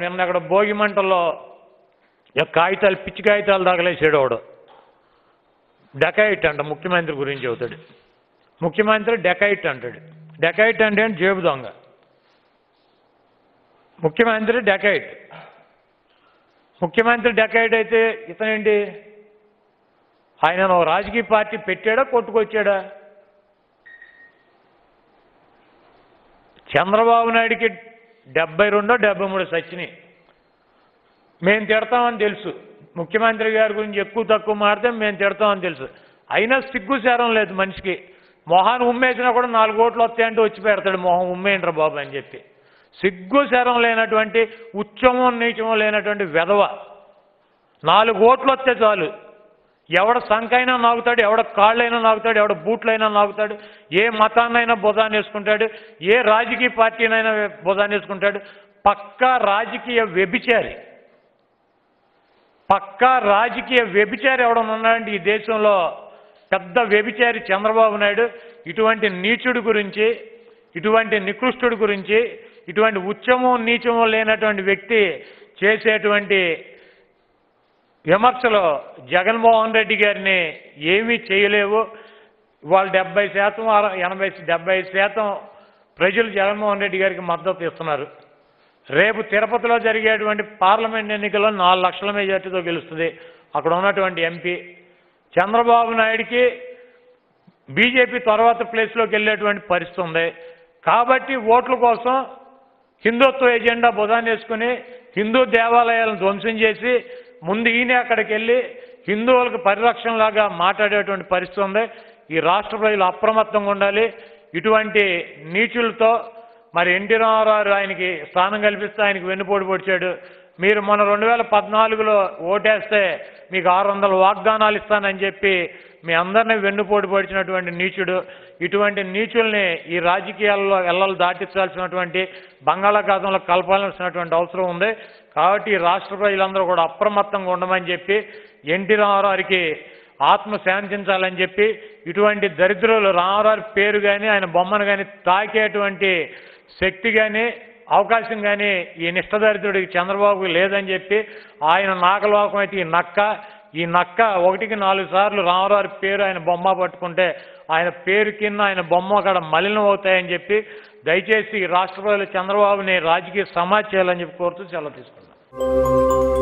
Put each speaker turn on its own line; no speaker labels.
నిన్న అక్కడ భోగి మంటల్లో కాగితాలు పిచ్చి కాగితాలు తగలేసాడు వాడు. డెకైట్ అంట ముఖ్యమంత్రి గురించి చెబుతాడు. ముఖ్యమంత్రి డెకైట్ అంటాడు. డెకైట్ అంటే జేబు దొంగ. ముఖ్యమంత్రి డెకైట్ ముఖ్యమంత్రి డెకైట్ అయితే ఇతనేంటి? ఆయన ఓ రాజకీయ పార్టీ పెట్టాడా కొట్టుకొచ్చాడా? చంద్రబాబు నాయుడికి డెబ్బై రెండో డెబ్బై మూడు సచ్చినాయి. మేము తిడతామని తెలుసు. ముఖ్యమంత్రి గారి గురించి ఎక్కువ తక్కువ మారితే మేము తిడతామని తెలుసు. అయినా సిగ్గుసారం లేదు మనిషికి. మొహాన్ని ఉమ్మేసినా కూడా నాలుగు ఓట్లు వస్తాయంటే వచ్చి పెడతాడు. మొహం ఉమ్మేయండ్రా బాబు అని చెప్పి. సిగ్గుసారం లేనటువంటి ఉచ్చమో నీచమో లేనటువంటి వెధవ. నాలుగు ఓట్లు వస్తే చాలు. ఎవడ సంకైనా నాగుతాడు ఎవడ కాళ్ళైనా నాగుతాడు ఎవడ బూట్లైనా నాగుతాడు ఏ మతాన్నైనా బుధాన్ని వేసుకుంటాడు ఏ రాజకీయ పార్టీనైనా బుధాన్ని వేసుకుంటాడు. పక్కా రాజకీయ వ్యభిచారి పక్కా రాజకీయ వ్యభిచారి ఎవడన్నా ఉన్నాడంటే ఈ దేశంలో పెద్ద వ్యభిచారి చంద్రబాబు నాయుడు. ఇటువంటి నీచుడి గురించి ఇటువంటి నికృష్టుడి గురించి ఇటువంటి ఉచ్చమో నీచము లేనటువంటి వ్యక్తి చేసేటువంటి విమర్శలు జగన్మోహన్ రెడ్డి గారిని ఏమీ చేయలేవు. ఇవాళ డెబ్బై శాతం అర- ఎనభై డెబ్బై శాతం ప్రజలు జగన్మోహన్ రెడ్డి గారికి మద్దతు ఇస్తున్నారు. రేపు తిరుపతిలో జరిగేటువంటి పార్లమెంట్ ఎన్నికల్లో నాలుగు లక్షల మెజార్టీతో గెలుస్తుంది అక్కడ ఉన్నటువంటి ఎంపీ. చంద్రబాబు నాయుడికి బీజేపీ తర్వాత ప్లేస్లోకి వెళ్ళేటువంటి పరిస్థితి ఉంది. కాబట్టి ఓట్ల కోసం హిందుత్వ ఎజెండా బుధాన్ని వేసుకుని హిందూ దేవాలయాలను ధ్వంసం చేసి ముందు ఈయన అక్కడికి వెళ్ళి హిందువులకు పరిరక్షణలాగా మాట్లాడేటువంటి పరిస్థితి ఉంది. ఈ రాష్ట్ర ప్రజలు అప్రమత్తంగా ఉండాలి. ఇటువంటి నీచులతో మరి ఎన్టీ రామారావు ఆయనకి స్థానం కల్పిస్తే ఆయనకి వెన్నుపోటు పొడిచాడు. మీరు మొన్న రెండు వేల పద్నాలుగులో ఓటేస్తే మీకు ఆరు వందల వాగ్దానాలు ఇస్తానని చెప్పి మీ అందరినీ వెన్నుపోటు పొడిచినటువంటి నీచుడు. ఇటువంటి నీచుల్ని ఈ రాజకీయాల్లో ఎల్లలు దాటించాల్సినటువంటి బంగాళాఖాతంలో కలపాల్సినటువంటి అవసరం ఉంది. కాబట్టి రాష్ట్ర ప్రజలందరూ కూడా అప్రమత్తంగా ఉండమని చెప్పి ఎన్టీ రామారావుకి ఆత్మ శాంతించాలని చెప్పి ఇటువంటి దరిద్రులు రామారావు పేరు కానీ ఆయన బొమ్మను కానీ తాకేటువంటి శక్తి కానీ అవకాశం కానీ ఈ నిష్టదరిద్రుడికి చంద్రబాబుకి లేదని చెప్పి ఆయన నాకలోకం అయితే ఈ నక్క ఈ నక్క ఒకటికి నాలుగు సార్లు రామారావు పేరు ఆయన బొమ్మ పట్టుకుంటే ఆయన పేరు కింద ఆయన బొమ్మ అక్కడ మలినం అవుతాయని చెప్పి దయచేసి ఈ రాష్ట్ర ప్రజలు చంద్రబాబుని రాజకీయ సమాజ్ చేయాలని చెప్పి కోరుతూ సెలవు తీసుకున్నాను